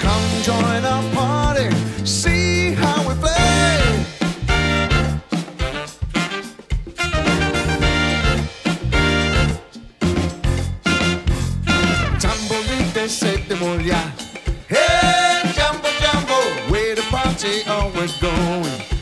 Come join our party, see how we play. Hey, jumbo jumbo, where the party always going.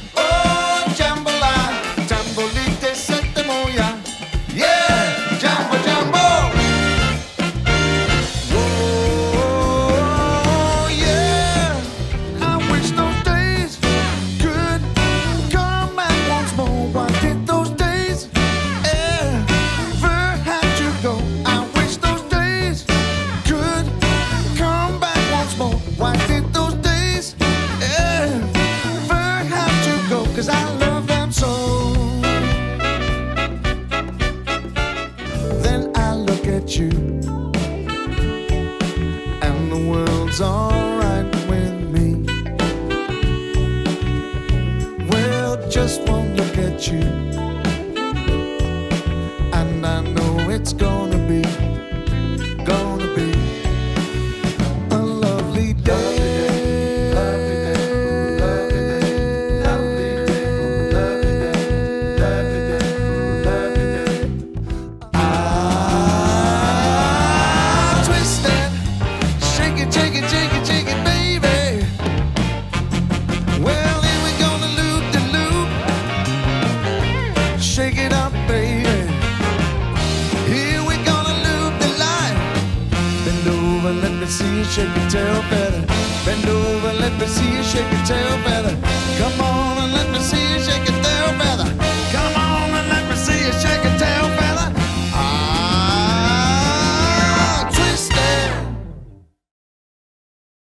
Cause I love them so. Then I look at you, and the world's alright with me. Well, just one look at you, and I know it's gonna see you shake your tail better. Bend over, let me see you shake your tail better.